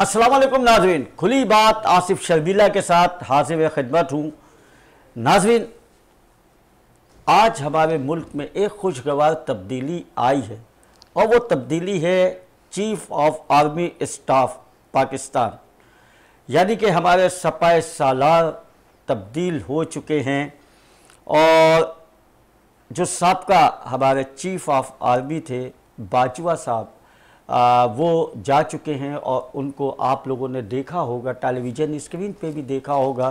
वालेकुम नाजरीन। खुली बात आसिफ शर्बीला के साथ हाजिर खिदमत हूँ। नाजरीन, आज हमारे मुल्क में एक खुशगवार तब्दीली आई है और वो तब्दीली है chief of army staff Pakistan. यानी कि हमारे सपाए सालार तब्दील हो चुके हैं और जो सबका हमारे चीफ ऑफ़ आर्मी थे बाजवा साहब वो जा चुके हैं और उनको आप लोगों ने देखा होगा, टेलीविज़न स्क्रीन पे भी देखा होगा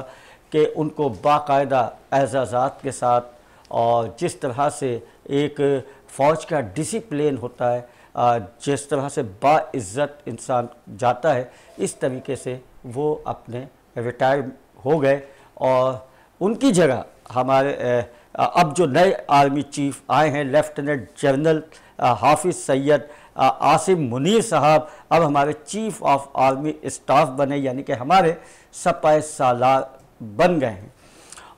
कि उनको बाकायदा एजाज़ात के साथ और जिस तरह से एक फ़ौज का डिसिप्लिन होता है जिस तरह से बाइज़्ज़त इंसान जाता है, इस तरीके से वो अपने रिटायर हो गए और उनकी जगह हमारे अब जो नए आर्मी चीफ आए हैं, लेफ्टिनेंट जनरल हाफिज़ सैयद आसिम मुनीर साहब अब हमारे चीफ ऑफ़ आर्मी स्टाफ बने, यानी कि हमारे सपा सालार बन गए हैं।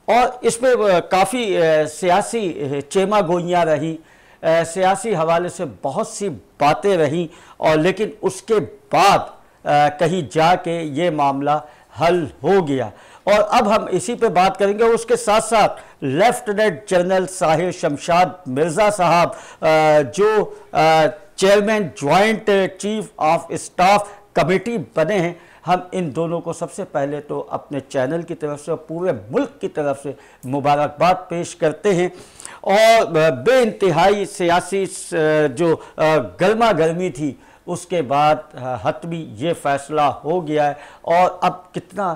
और इसमें काफ़ी सियासी चेमा गोइयाँ रही सियासी हवाले से बहुत सी बातें रहीं, और लेकिन उसके बाद कहीं जाके ये मामला हल हो गया। और अब हम इसी पे बात करेंगे उसके साथ साथ लेफ्टिनेंट जनरल साहिर शमशाद मिर्ज़ा साहब जो chairman, joint chief of staff committee बने हैं। हम इन दोनों को सबसे पहले तो अपने चैनल की तरफ़ से और पूरे मुल्क की तरफ़ से मुबारकबाद पेश करते हैं। और बे इंतहाई सियासी जो गर्मा गर्मी थी उसके बाद हतमी ये फ़ैसला हो गया है और अब कितना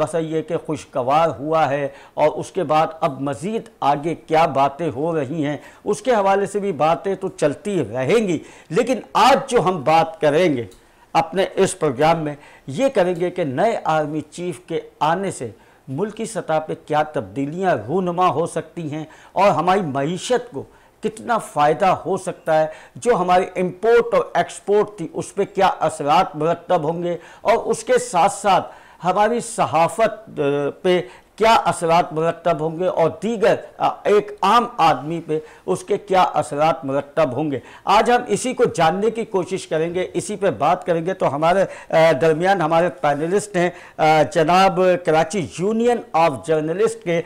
बस ये कि खुशगवार हुआ है और उसके बाद अब मज़ीद आगे क्या बातें हो रही हैं, उसके हवाले से भी बातें तो चलती रहेंगी। लेकिन आज जो हम बात करेंगे, अपने इस प्रोग्राम में ये करेंगे कि नए आर्मी चीफ के आने से मुल्क सतह पर क्या तब्दीलियाँ रूनमा हो सकती हैं और हमारी मीशत को कितना फ़ायदा हो सकता है? जो हमारी इम्पोर्ट और एक्सपोर्ट थी, उस पर क्या असरात मरतब होंगे? और उसके साथ साथ हमारी सहाफ़त पे क्या असरात मरतब होंगे और दीगर एक आम आदमी पे उसके क्या असरात मरतब होंगे? आज हम इसी को जानने की कोशिश करेंगे, इसी पे बात करेंगे। तो हमारे दरमियान हमारे पैनलिस्ट हैं जनाब कराची यूनियन ऑफ़ जर्नलिस्ट के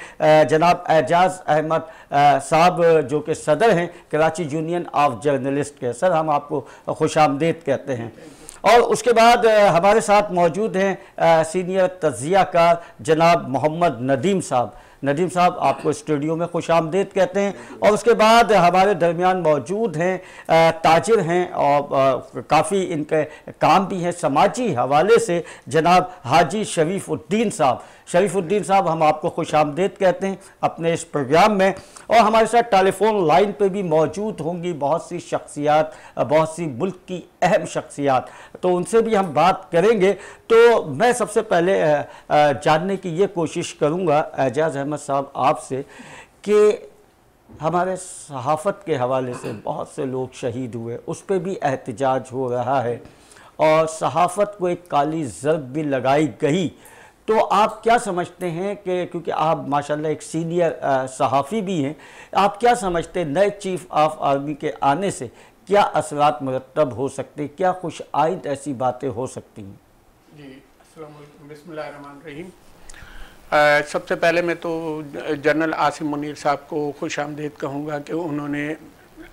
जनाब एजाज अहमद साहब, जो कि सदर हैं, कराची यूनियन ऑफ़ जर्नलिस्ट के। सर, हम आपको खुश कहते हैं। और उसके बाद हमारे साथ मौजूद हैं सीनियर तजिया कार जनाब मोहम्मद नदीम साहब। नदीम साहब आपको स्टूडियो में खुश आमदेद कहते हैं। और उसके बाद हमारे दरमियान मौजूद हैं ताजिर हैं और काफ़ी इनके काम भी हैं। समाजी हवाले से जनाब हाजी शरीफुद्दीन साहब। शरीफुद्दीन साहब, हम आपको खुश आमदेद कहते हैं अपने इस प्रोग्राम में। और हमारे साथ टेलीफोन लाइन पे भी मौजूद होंगी बहुत सी शख्सियात, बहुत सी मुल्क की अहम शख्सियात। तो उनसे भी हम बात करेंगे। तो मैं सबसे पहले जानने की ये कोशिश करूँगा, एजाज़ अहमद साहब, आपसे कि हमारे सहाफ़त के हवाले से बहुत से लोग शहीद हुए, उस पर भी एहतजाज हो रहा है। और सहाफ़त को एक काली जरब भी लगाई गई। तो आप क्या समझते हैं कि, क्योंकि आप, माशाल्लाह, एक सीनियर सहाफ़ी भी हैं, आप क्या समझते हैं नए चीफ ऑफ़ आर्मी के आने से क्या असरात मरतब हो सकते हैं, क्या खुश आइंद ऐसी बातें हो सकती हैं? जी रहीम सबसे पहले मैं तो जनरल आसिम मुनीर साहब को खुश आमदेद कहूँगा कि उन्होंने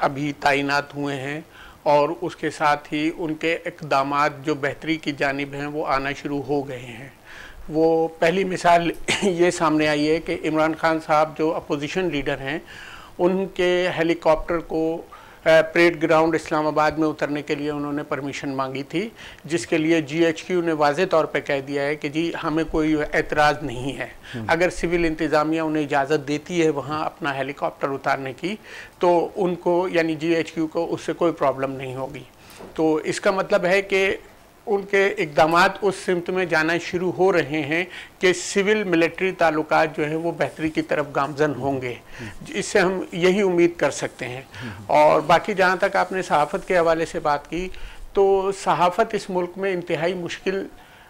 अभी तैनात हुए हैं और उसके साथ ही उनके इकदाम जो बेहतरी की जानब हैं, वो आना शुरू हो गए हैं। वो पहली मिसाल ये सामने आई है कि इमरान खान साहब जो अपोजिशन लीडर हैं उनके हेलीकॉप्टर को परेड ग्राउंड इस्लामाबाद में उतरने के लिए उन्होंने परमिशन मांगी थी जिसके लिए जीएचक्यू ने वाज तौर पर कह दिया है कि जी हमें कोई एतराज़ नहीं है हम्म। अगर सिविल इंतज़ामिया उन्हें इजाज़त देती है वहाँ अपना हेलीकॉप्टर उतारने की तो उनको यानी जीएचक्यू को उससे कोई प्रॉब्लम नहीं होगी तो इसका मतलब है कि उनके इकदाम उस सिमत में जाना शुरू हो रहे हैं कि सिविल मिलिट्री ताल्लुक जो है वो बेहतरी की तरफ़ गामजन होंगे। इससे हम यही उम्मीद कर सकते हैं। और बाकी जहाँ तक आपने सहाफ़त के हवाले से बात की तो सहाफ़त इस मुल्क में इंतहाई मुश्किल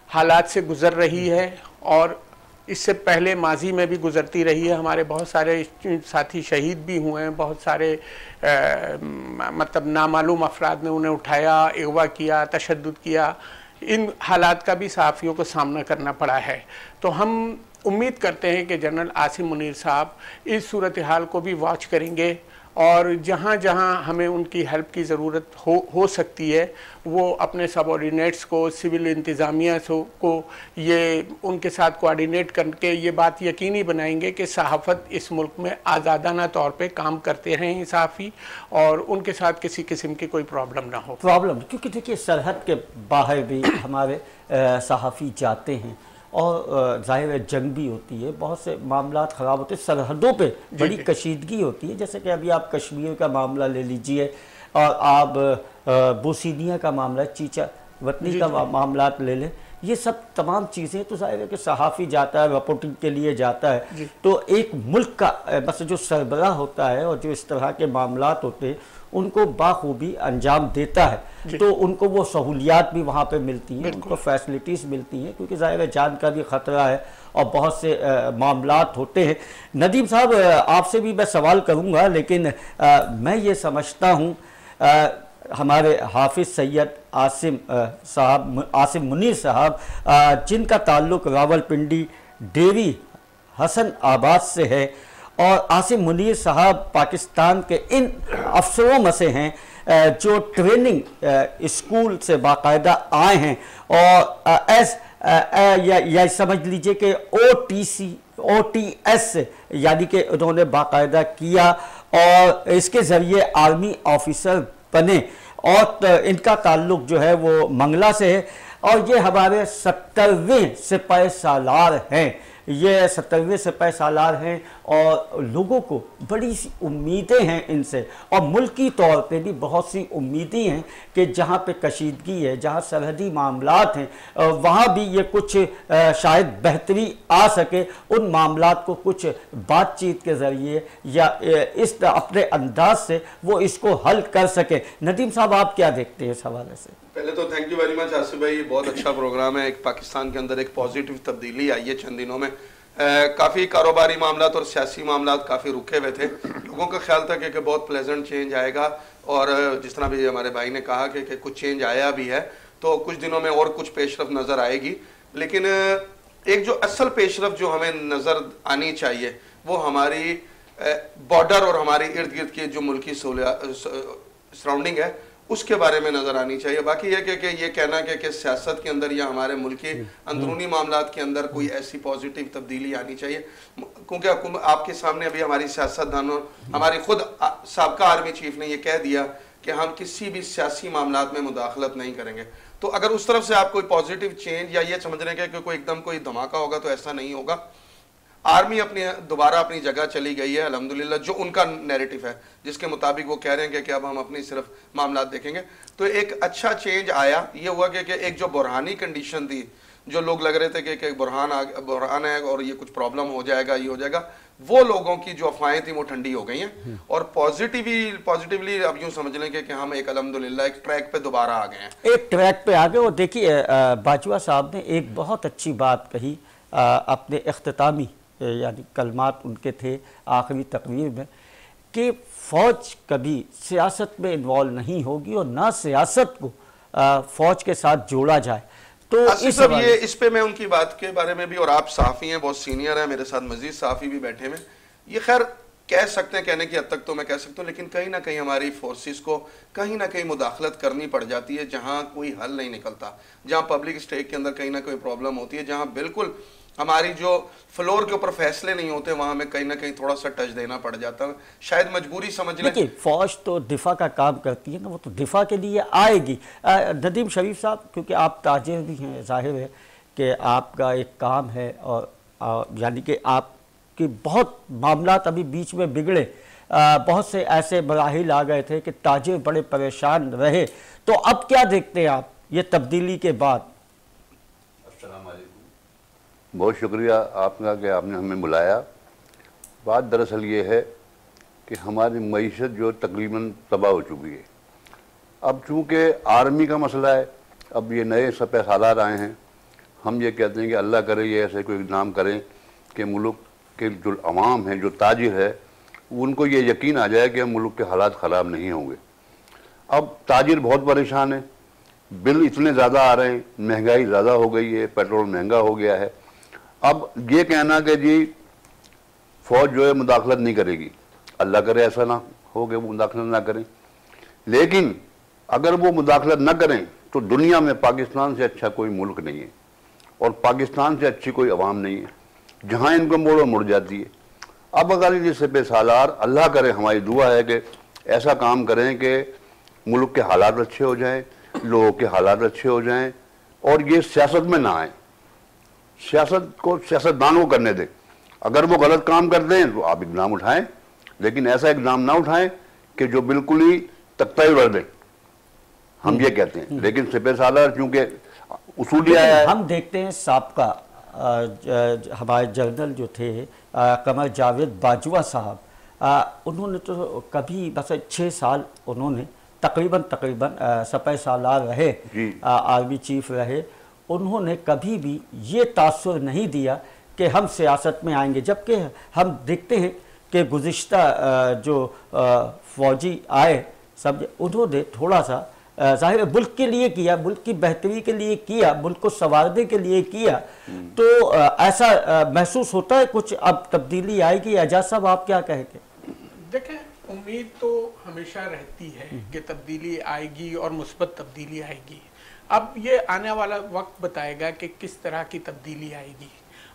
हालात से गुज़र रही है और इससे पहले माजी में भी गुजरती रही है। हमारे बहुत सारे साथी शहीद भी हुए हैं। बहुत सारे आ, मतलब नामालूम अफराद ने उन्हें उठाया अगवा किया तशद किया। इन हालात का भी सहाफ़ियों को सामना करना पड़ा है। तो हम उम्मीद करते हैं कि जनरल आसिम मुनीर साहब इस सूरत हाल को भी वॉच करेंगे। और जहाँ जहाँ हमें उनकी हेल्प की ज़रूरत हो हो सकती है, वो अपने सबॉर्डिनेट्स को सिविल इंतज़ामिया को ये, उनके साथ कोऑर्डिनेट करके ये बात यकीनी बनाएँगे कि सहाफ़त इस मुल्क में आज़ादाना तौर पे काम करते हैं सहाफ़ी, और उनके साथ किसी किस्म की कोई प्रॉब्लम ना हो। प्रॉब्लम क्योंकि देखिए सरहद के बाहर भी हमारे सहाफ़ी जाते हैं। और ज़ाहिर है जंग भी होती है बहुत से मामला ख़राब होते हैं सरहदों पे बड़ी कशीदगी होती है जैसे कि अभी आप कश्मीर का मामला ले लीजिए और आप बोसीनिया का मामला चीचा वतनी का मामला ले लें ये सब तमाम चीज़ें तो ज़ाहिर है कि सहाफ़ी जाता है रिपोर्टिंग के लिए जाता है। तो एक मुल्क का बस जो सरबरा होता है और जो इस तरह के मामला होते हैं उनको बाखूबी अंजाम देता है। तो उनको वो सहूलियात भी वहाँ पे मिलती हैं उनको फैसिलिटीज़ मिलती हैं क्योंकि ज़ाहिर जान का भी ख़तरा है और बहुत से मामला होते हैं। नदीम साहब आपसे भी मैं सवाल करूँगा लेकिन आ, मैं ये समझता हूँ हमारे हाफिज़ सैयद आसिम साहब आसिम मुनीर साहब जिनका ताल्लुक़ रावलपिंडी डेरी हसन आबाद से है और आसिम मुनीर साहब पाकिस्तान के इन अफसरों में से हैं जो ट्रेनिंग स्कूल से बाकायदा आए हैं। और एस या, या समझ लीजिए कि O T C O T S यानी कि उन्होंने बाकायदा किया और इसके ज़रिए आर्मी ऑफिसर बने। और इनका ताल्लुक जो है वो मंगला से है और ये हमारे सत्तरवें सिपाही सालार हैं। ये सत्तरवें सिपाही सालार हैं और लोगों को बड़ी सी उम्मीदें हैं इनसे। और मुल्की तौर पे भी बहुत सी उम्मीदें हैं कि जहाँ पे कशीदगी है, जहाँ सरहदी मामला हैं वहाँ भी ये कुछ शायद बेहतरी आ सके उन मामला को कुछ बातचीत के ज़रिए या इस अपने अंदाज से वो इसको हल कर सके। नदीम साहब, आप क्या देखते हैं इस हवाले से? पहले तो thank you very much Asif भाई। बहुत अच्छा प्रोग्राम है। एक पाकिस्तान के अंदर एक पॉजिटिव तब्दीली आई है चंद दिनों में। काफ़ी कारोबारी मामला और सियासी मामला काफ़ी रुके हुए थे। लोगों का ख्याल था कि, कि बहुत प्लेजेंट चेंज आएगा और जिस तरह भी हमारे भाई ने कहा कि, कि कुछ चेंज आया भी है तो कुछ दिनों में और कुछ पेशरफ नज़र आएगी। लेकिन एक जो असल पेशरफ जो हमें नज़र आनी चाहिए वो हमारी बॉर्डर और हमारी इर्द गिर्द की जो मुल्की सराउंडिंग है उसके बारे में नज़र आनी चाहिए। बाकी यह कि, कि ये कहना कि, कि सियासत के अंदर या हमारे मुल्क के अंदरूनी मामला के अंदर कोई ऐसी पॉजिटिव तब्दीली आनी चाहिए। क्योंकि आपके सामने अभी हमारी सियासतदानों हमारी खुद सबका आर्मी चीफ ने यह कह दिया कि हम किसी भी सियासी मामला में मुदाखलत नहीं करेंगे। तो अगर उस तरफ़ से आप कोई पॉजिटिव चेंज या ये समझ रहे हैं कि कोई एकदम कोई धमाका होगा तो ऐसा नहीं होगा। आर्मी अपनी दोबारा अपनी जगह चली गई है अलहमदिल्ला जो उनका नैरेटिव है जिसके मुताबिक वो कह रहे हैं कि अब हम अपनी सिर्फ़ मामला देखेंगे। तो एक अच्छा चेंज आया ये हुआ कि, कि एक जो बुरहानी कंडीशन थी जो लोग लग रहे थे कि, कि बुरहान आ बुरहान है और ये कुछ प्रॉब्लम हो जाएगा ये हो जाएगा वो लोगों की जो अफवाहें थी वो ठंडी हो गई हैं। और पॉजिटिवली पॉजिटिवली अब यूँ समझ लें कि हम एक अलहमदिल्ला एक ट्रैक पे दोबारा आ गए हैं। एक ट्रैक पे आ गए और देखिए बाजवा साहब ने एक बहुत अच्छी बात कही अपने अख्तामी यानी कलमात उनके थे आखिरी तकरीर में कि फ़ौज कभी सियासत में इन्वॉल्व नहीं होगी और ना सियासत को फ़ौज के साथ जोड़ा जाए। तो इस ये इस पे मैं उनकी बात के बारे में भी और आप साफ़ी हैं बहुत सीनियर हैं मेरे साथ मजीद साफ़ी भी बैठे हुए ये खैर कह सकते हैं कहने की हद तक तो मैं कह सकता हूँ लेकिन कहीं ना कहीं हमारी फोर्सेस को कहीं ना कहीं मुदाखलत करनी पड़ जाती है जहाँ कोई हल नहीं निकलता जहाँ पब्लिक स्टेक के अंदर कहीं ना कहीं प्रॉब्लम होती है जहाँ बिल्कुल हमारी जो फ्लोर के ऊपर फैसले नहीं होते वहाँ हमें कहीं ना कहीं थोड़ा सा टच देना पड़ जाता है। शायद मजबूरी समझ लें। फौज तो दिफा का काम करती है ना वो तो दिफा के लिए आएगी। नदीम शरीफ साहब क्योंकि आप ताजिर भी हैं ज़ाहिर है कि आपका एक काम है और यानी कि आपके बहुत मामला अभी बीच में बिगड़े। आ, बहुत से ऐसे मराहल आ गए थे कि ताजिर बड़े परेशान रहे। तो अब क्या देखते हैं आप ये तब्दीली के बाद? बहुत शुक्रिया आपका कि आपने हमें बुलाया। बात दरअसल ये है कि हमारी मीशत जो तकरीबन तबाह हो चुकी है। अब चूँकि आर्मी का मसला है, अब ये नए सफ़े हालात आए हैं, हम ये कहते हैं कि अल्लाह करे ये ऐसे कोई इकदाम करें कि मुल्क के जो अवाम है, जो ताजिर है, उनको ये यकीन आ जाए कि हम मुल्क के हालात ख़राब नहीं होंगे। अब ताजिर बहुत परेशान है, बिल इतने ज़्यादा आ रहे हैं, महँगाई ज़्यादा हो गई है, पेट्रोल महँगा हो गया है अब ये कहना कि जी, फौज जो है मुदाखलत नहीं करेगी। अल्लाह करे ऐसा ना हो कि वो मुदाखलत ना करें। लेकिन अगर वो मुदाखलत ना करें तो दुनिया में पाकिस्तान से अच्छा कोई मुल्क नहीं है और पाकिस्तान से अच्छी कोई अवाम नहीं है। जहाँ इनको मोड़ो मुड़ जाती है। अब अगर ये सिपे सालार, अल्लाह करे, हमारी दुआ है कि ऐसा काम करें कि मुल्क के हालात अच्छे हो जाएँ, लोगों के हालात अच्छे हो जाएँ और ये सियासत में ना आए। सियासत को सियासतदान को करने दें। अगर वो गलत काम कर दें तो आप इकदाम उठाएँ। लेकिन ऐसा इकदाम ना उठाएँ कि जो बिल्कुल ही तख्ता ही उड़ दें। हम ये कहते हैं। लेकिन सिपे सालार चूँकि उसूल आया है। हम देखते हैं सबका हमारे जनरल जो थे कमर जावेद बाजवा साहब अ, उन्होंने तो कभी बस छः साल उन्होंने तकरीबन तकरीबन सपह सालार रहे आर्मी चीफ रहे उन्होंने कभी भी ये तासर नहीं दिया कि हम सियासत में आएँगे। जबकि हम देखते हैं कि गुज्त जो फौजी आए सब उन्होंने थोड़ा सा ज़ाहिर है मुल्क के लिए किया मुल्क की बेहतरी के लिए किया मुल्क को संवारने के लिए किया। तो ऐसा महसूस होता है कुछ? अब तब्दीली आएगी एजाज साहब आप क्या कहेंगे? देखें उम्मीद तो हमेशा रहती है कि तब्दीली आएगी और मुस्बत तब्दीली आएगी। अब ये आने वाला वक्त बताएगा कि किस तरह की तब्दीली आएगी।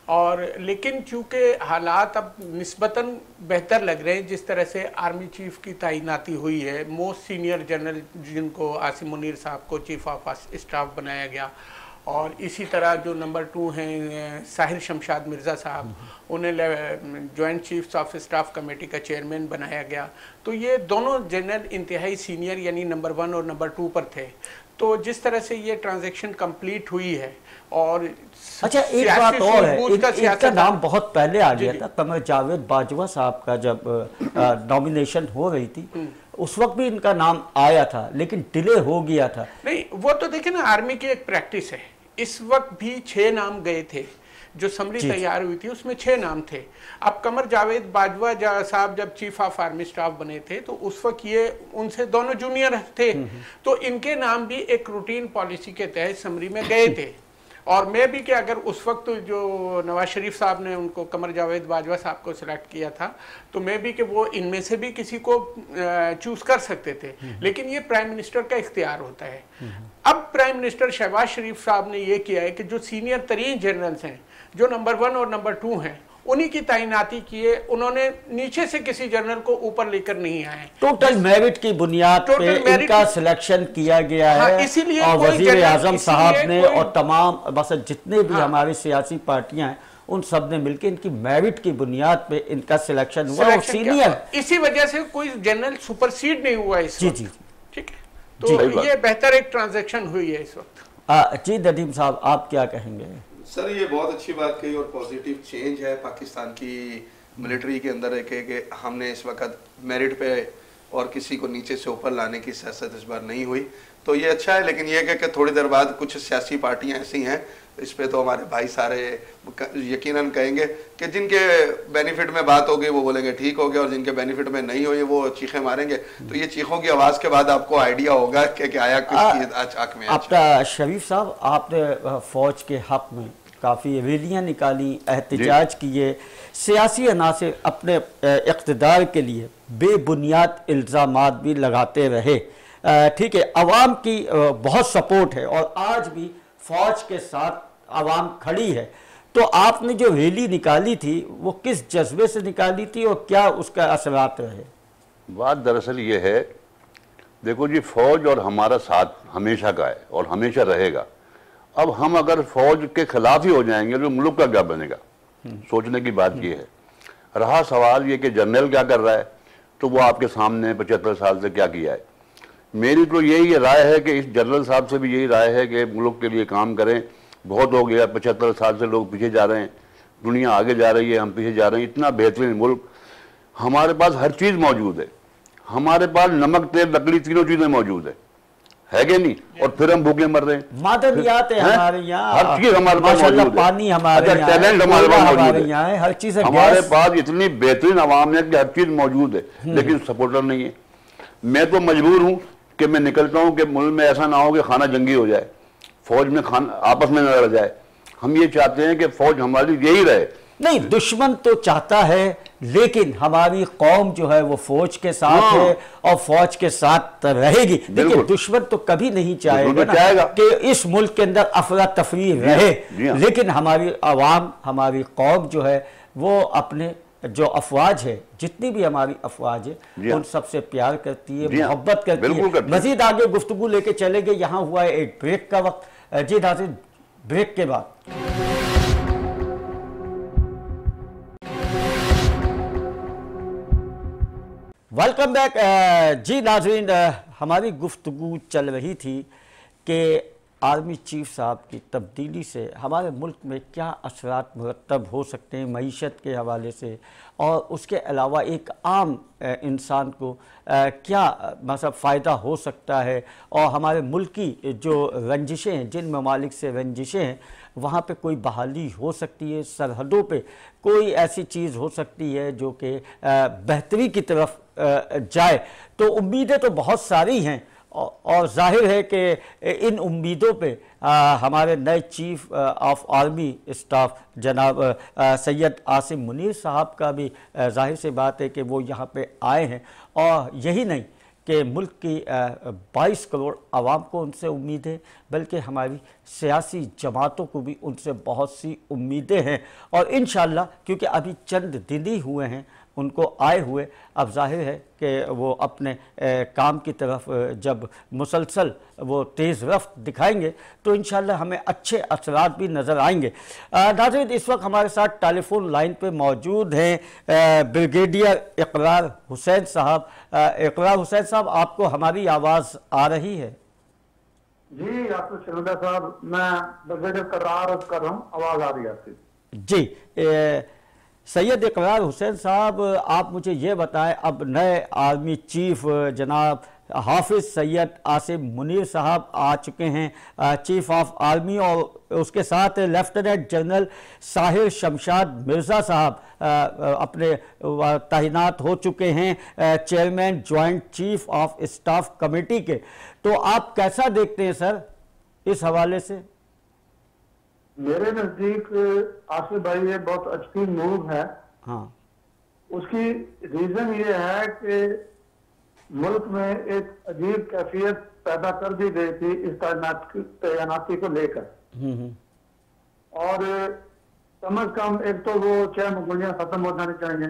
और लेकिन चूँकि हालात अब नस्बता बेहतर लग रहे हैं, जिस तरह से आर्मी चीफ की तैनाती हुई है, मोस्ट सीनियर जनरल जिनको आसिम मुनीर साहब को चीफ ऑफ़ स्टाफ बनाया गया, और इसी तरह जो नंबर टू हैं साहिर शमशाद मिर्ज़ा साहब, उन्हें joint chiefs of staff committee का चेयरमैन बनाया गया। तो ये दोनों जनरल, इंतहाई सीनियर यानी नंबर वन और नंबर टू पर थे। तो जिस तरह से ये ट्रांजेक्शन कंप्लीट हुई है और अच्छा एक बात और है एक, इसका नाम बहुत पहले आ गया था कमर जावेद बाजवा साहब का जब नॉमिनेशन हो रही थी हम्म। उस वक्त भी इनका नाम आया था लेकिन डिले हो गया था। नहीं वो तो देखे ना आर्मी की एक प्रैक्टिस है। इस वक्त भी छह नाम गए थे। जो समरी तैयार हुई थी उसमें छह नाम थे। अब कमर जावेद बाजवा जा, साहब जब चीफ ऑफ़ आर्मी स्टाफ बने थे तो उस वक्त ये उनसे दोनों जूनियर थे। तो इनके नाम भी एक रूटीन पॉलिसी के तहत समरी में गए थे। और मैं भी कि अगर उस वक्त जो नवाज़ शरीफ साहब ने उनको कमर जावेद बाजवा साहब को सिलेक्ट किया था तो मैं भी कि वो इनमें से भी किसी को चूज़ कर सकते थे। लेकिन ये प्राइम मिनिस्टर का इख्तियार होता है। अब प्राइम मिनिस्टर शहबाज शरीफ साहब ने ये किया है कि जो सीनियर तरीन जनरल्स हैं जो नंबर वन और नंबर टू हैं उन्हीं की तैनाती किए उन्होंने नीचे से किसी जनरल को ऊपर लेकर नहीं आए। टोटल मेरिट की बुनियाद पे इनका सिलेक्शन किया गया हाँ, है इसीलिए और वज़ीर आज़म साहब ने और तमाम बस जितने भी हाँ। हमारी सियासी पार्टियाँ हैं उन सबने मिलकर इनकी मेरिट की बुनियाद पे इनका सिलेक्शन हुआ और सीनियर इसी वजह से कोई जनरल सुपरसीड नहीं हुआ इस जी, जी, जी। ठीक है? तो ये बेहतर एक ट्रांजेक्शन हुई है इस वक्त। जी नदीम साहब आप क्या कहेंगे? सर ये बहुत अच्छी बात कही और पॉजिटिव चेंज है पाकिस्तान की मिलिट्री के अंदर एक है कि हमने इस वक्त मेरिट पे और किसी को नीचे से ऊपर लाने की सियासत इस बार नहीं हुई। तो ये अच्छा है लेकिन ये कि थोड़ी देर बाद कुछ सियासी पार्टियाँ ऐसी हैं इस पे तो हमारे भाई सारे यकीनन कहेंगे कि जिनके बेनिफिट में बात होगी वो बोलेंगे ठीक हो गया और जिनके बेनिफिट में नहीं हुई वो चीखें मारेंगे। तो ये चीखों की आवाज़ के बाद आपको आइडिया होगा कि आया आँख में आपका शरीफ साहब आपने फौज के हक में काफ़ी रैलियाँ निकाली एहतजाज किए। सियासी अनासर अपने इकतदार के लिए बेबुनियाद इल्ज़ाम भी लगाते रहे। ठीक है आवाम की बहुत सपोर्ट है और आज भी फौज के साथ आवाम खड़ी है। तो आपने जो रैली निकाली थी वो किस जज्बे से निकाली थी और क्या उसका असरात रहे? बात दरअसल ये है देखो जी फौज और हमारा साथ हमेशा का है और हमेशा रहेगा। अब हम अगर फौज के खिलाफ ही हो जाएँगे तो मुल्क का क्या बनेगा? सोचने की बात यह है। रहा सवाल ये कि जनरल क्या कर रहा है? तो वो आपके सामने पचहत्तर साल से क्या किया है? मेरी तो यही राय है कि इस जनरल साहब से भी यही राय है कि मुल्क के लिए काम करें। बहुत हो गया, पचहत्तर साल से लोग पीछे जा रहे हैं। दुनिया आगे जा रही है, हम पीछे जा रहे हैं। इतना बेहतरीन मुल्क। हमारे पास हर चीज़ मौजूद है। हमारे पास नमक, तेल, लकड़ी तीनों चीज़ें मौजूद है। है कि नहीं? और फिर हम भूखे मर रहे हैं। मादनियात? हमारे यहाँ। हर चीज़ हमारे पास है। पानी हमारे टैलेंट हमारे पास मौजूद है। हर चीज़ हमारे पास इतनी बेहतरीन आवाम है कि हर चीज़ मौजूद है लेकिन सपोर्टर नहीं है। मैं तो मजबूर हूँ कि मैं निकलता हूँ कि मुल्क में ऐसा ना हो कि खाना जंगी हो जाए फौज में खान आपस में न लड़ जाए। हम ये चाहते हैं कि फौज हमारी यही रहे। नहीं दुश्मन तो चाहता है लेकिन हमारी कौम जो है वो फौज के साथ हाँ। है और फौज के साथ रहेगी देखिए दुश्मन तो कभी नहीं चाहेगा चाहेगा। कि इस मुल्क के अंदर अफरा तफरी हाँ, रहे हाँ। लेकिन हमारी आवाम हमारी कौम जो है वो अपने जो अफवाज है जितनी भी हमारी अफवाज है। उन सबसे प्यार करती है। मोहब्बत करती है मजीद आगे गुफ्तगू लेके चले गए यहाँ हुआ है एक ब्रेक का वक्त जी नाजिन ब्रेक के बाद वेलकम बैक जी नाजरीन हमारी गुफ्तगु चल रही थी कि आर्मी चीफ साहब की तब्दीली से हमारे मुल्क में क्या असरात मरतब हो सकते हैं मीशत के हवाले से और उसके अलावा एक आम इंसान को क्या मतलब फ़ायदा हो सकता है? और हमारे मुल्क की जो रंजिशें हैं, जिन ममालिक से रंजिशें हैं वहाँ पे कोई बहाली हो सकती है, सरहदों पे कोई ऐसी चीज़ हो सकती है जो कि बेहतरी की तरफ़ जाए। तो उम्मीदें तो बहुत सारी हैं और ज़ाहिर है कि इन उम्मीदों पे हमारे नए चीफ ऑफ़ आर्मी स्टाफ जनाब सैयद आसिम मुनीर साहब का भी ज़ाहिर सी बात है कि वो यहाँ पे आए हैं। और यही नहीं कि मुल्क की बाईस करोड़ आवाम को उनसे उम्मीद है, बल्कि हमारी सियासी जमातों को भी उनसे बहुत सी उम्मीदें हैं। और इन क्योंकि अभी चंद दिन ही हुए हैं उनको आए हुए। अब ज़ाहिर है कि वो अपने काम की तरफ़ जब मुसलसल वो तेज़ रफ्त दिखाएँगे तो इन हमें अच्छे असरात भी नज़र आएँगे। नाज़रीन इस वक्त हमारे साथ टेलीफोन लाइन पे मौजूद हैं ब्रिगेडियर इकरार हुसैन साहब। इकरार हुसैन साहब आपको हमारी आवाज़ आ रही है? जी शर्मिला साहब मैं ब्रिगेडियर करार कर रहा हूँ आवाज़ आ रही है आपकी। जी ए, सैयद इकरार हुसैन साहब, आप मुझे ये बताएँ, अब नए आर्मी चीफ जनाब हाफिज सैयद आसिम मुनीर साहब आ चुके हैं। चीफ ऑफ़ आर्मी और उसके साथ लेफ्टिनेंट जनरल साहिर शमशाद मिर्ज़ा साहब अपने तैनात हो चुके हैं chairman joint chief of staff committee के। तो आप कैसा देखते हैं, सर, इस हवाले से? मेरे नज़दीक आसिफ भाई ये बहुत अच्छी मूव है। हाँ। उसकी रीजन ये है कि मुल्क में एक अजीब कैफियत पैदा कर दी गई थी इस तैनाती को लेकर। हम्म हम्म। और कम अज कम एक तो वो छह मुगलियाँ खत्म हो जानी चाहिए।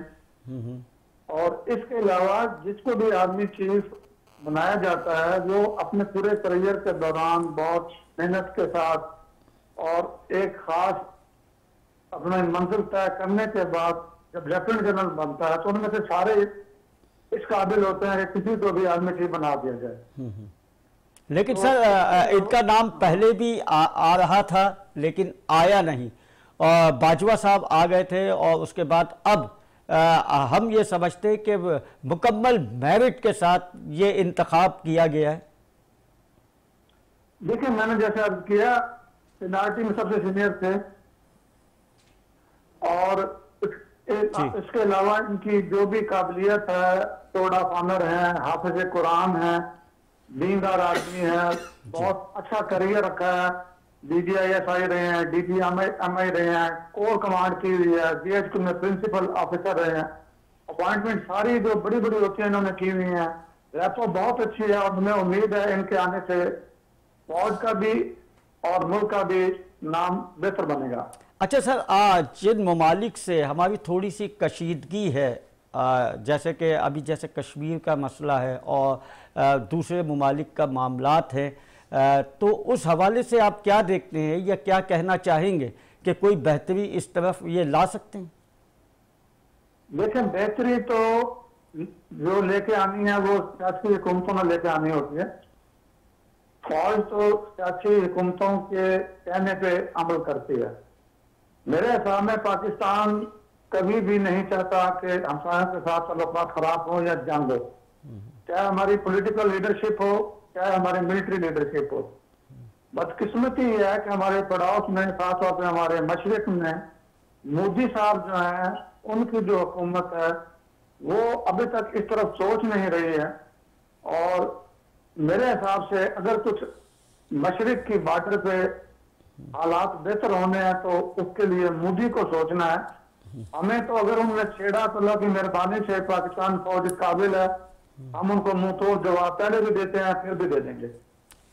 हम्म हम्म। और इसके अलावा जिसको भी आर्मी चीफ बनाया जाता है वो अपने पूरे करियर के दौरान बहुत मेहनत के साथ और एक खास अपना मंजिल तय करने के बाद जब लेफ्टिनेंट जनरल बनता है तो उनमें से सारे इस काबिल होते हैं कि किसी को भी आर्मी चीफ बना दिया जाए। लेकिन तो सर अ, इनका नाम पहले भी आ, आ रहा था लेकिन आया नहीं। और बाजवा साहब आ गए थे और उसके बाद अब अ, हम ये समझते कि मुकम्मल मेरिट के साथ ये इंतखाब किया गया है। देखिए मैंने जैसे अर्ज़ किया सीनियरिटी में सबसे सीनियर थे। और। इसके अलावा इनकी जो भी काबिलियत है टोडा फानर है हाफिज कुरान है दीनदार आदमी है बहुत अच्छा करियर रखा है। डीजीआईएस आई रहे हैं डीजीएमआई रहे हैं कोर कमांड की हुई है बीएचक्यू में प्रिंसिपल ऑफिसर रहे हैं। अपॉइंटमेंट सारी जो बड़ी बड़ी होती है इन्होंने की हुई है। रेपो बहुत अच्छी है और हमें उम्मीद है इनके आने से। फौज का भी और मुल्क का भी नाम बेहतर बनेगा। अच्छा सर आज जिन ममालिक से हमारी थोड़ी सी कशीदगी है आ, जैसे कि अभी जैसे कश्मीर का मसला है और आ, दूसरे ममालिक का मामलात है तो उस हवाले से आप क्या देखते हैं या क्या कहना चाहेंगे कि कोई बेहतरी इस तरफ़ ये ला सकते हैं? लेकिन बेहतरी तो जो लेके आनी है वो सियासी हुकूमतों ने लेके आनी होती है। फौज तो सियासी हुकूमतों के कहने पे अमल करती है। मेरे हिसाब में पाकिस्तान कभी भी नहीं चाहता कि हमसायों के साथ तल्लुकात खराब हो या जंग हो। चाहे हमारी पॉलिटिकल लीडरशिप हो, चाहे हमारी मिलिट्री लीडरशिप हो। बदकिस्मती है कि हमारे पड़ोस में खासतौर पर हमारे मशरक में मोदी साहब जो हैं, उनकी जो हुकूमत है, वो अभी तक इस तरफ़ सोच नहीं रही है। और मेरे हिसाब से अगर कुछ मशरक की बॉर्डर पे हालात बेहतर होने हैं तो उसके लिए मोदी को सोचना है। हमें तो अगर उन्होंने छेड़ा तो अल्लाह की मेहरबानी से पाकिस्तान फौज इस काबिल है। हम उनको मुँह तोड़ जवाब पहले भी देते हैं फिर भी दे देंगे।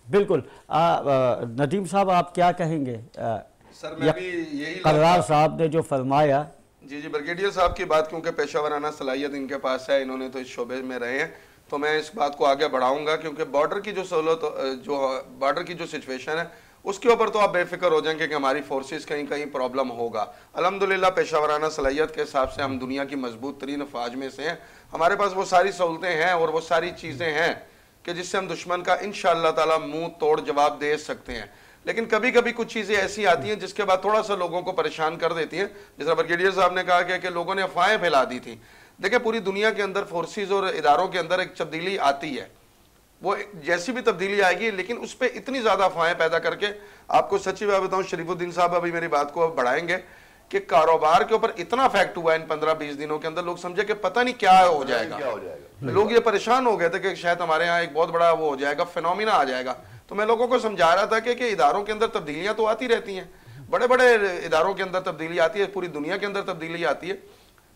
बिल्कुल। आ, आ, नदीम साहब आप क्या कहेंगे? आ, सर मैं भी यही करार साहब ने जो फरमाया जी जी ब्रिगेडियर साहब की बात क्योंकि पेशा वराना सलाहियत इनके पास है इन्होंने तो इस शोबे में रहे हैं। तो मैं इस बात को आगे बढ़ाऊँगा क्योंकि बॉर्डर की जो सहूलत जो बॉर्डर की जो सिचुएशन है, उसके ऊपर तो आप बेफिक्र हो जाएँगे कि हमारी फोर्सेस कहीं कहीं प्रॉब्लम होगा। अलहमदिल्ला पेशा वराना सलाहियत के हिसाब से हम दुनिया की मज़बूत तरीन अफवाज में से हैं। हमारे पास वो सारी सहूलतें हैं और वो सारी चीज़ें हैं कि जिससे हम दुश्मन का इन ताला मुँह तोड़ जवाब दे सकते हैं। लेकिन कभी कभी कुछ चीज़ें ऐसी आती हैं जिसके बाद थोड़ा सा लोगों को परेशान कर देती हैं। जिस ब्रिगेडियर साहब ने कहा कि लोगों ने अफवाहें फैला दी थी। देखिए पूरी दुनिया के अंदर फोर्सेज और इदारों के अंदर एक तब्दीली आती है। वो जैसी भी तब्दीली आएगी लेकिन उस पर इतनी ज़्यादा अफवाहें पैदा करके आपको सच्ची बात बताऊँ शरीफुद्दीन साहब अभी मेरी बात को बढ़ाएँगे कि कारोबार के ऊपर इतना फैक्ट हुआ इन पंद्रह बीस दिनों के अंदर। लोग समझे कि पता नहीं क्या हो जाएगा। क्या हो जाएगा। लोग ये परेशान हो गए थे कि शायद हमारे यहाँ एक बहुत बड़ा वो हो जाएगा फिनोमिना आ जाएगा। तो मैं लोगों को समझा रहा था कि, कि इदारों के अंदर तब्दीलियाँ तो आती रहती हैं। बड़े बड़े इदारों के अंदर तब्दीली आती है पूरी दुनिया के अंदर तब्दीली आती है।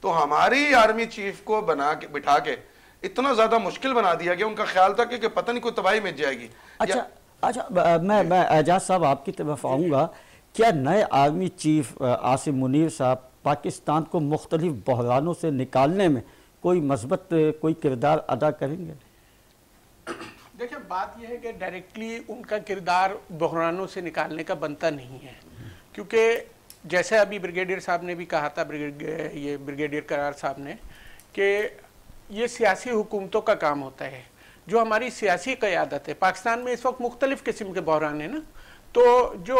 तो हमारी आर्मी चीफ को बना के बिठा के इतना ज़्यादा मुश्किल बना दिया गया। उनका ख्याल था कि, कि पता नहीं कोई तबाही मिल जाएगी। अच्छा अच्छा मैं मैं एजाज साहब आपकी तरफ़ आऊँगा। क्या नए आर्मी चीफ आसिम मुनीर साहब पाकिस्तान को मुख्तलिफ़ बहरानों से निकालने में कोई मस्बत कोई किरदार अदा करेंगे? देखिए बात यह है कि डायरेक्टली उनका किरदार बहरानों से निकालने का बनता नहीं है। क्योंकि जैसे अभी ब्रिगेडियर साहब ने भी कहा था ये ब्रिगेडियर करार साहब ने, कि ये सियासी हुकूमतों का काम होता है। जो हमारी सियासी क़्यादत है, पाकिस्तान में इस वक्त मुख्तलिफ़ किस्म के बहरान हैं ना तो जो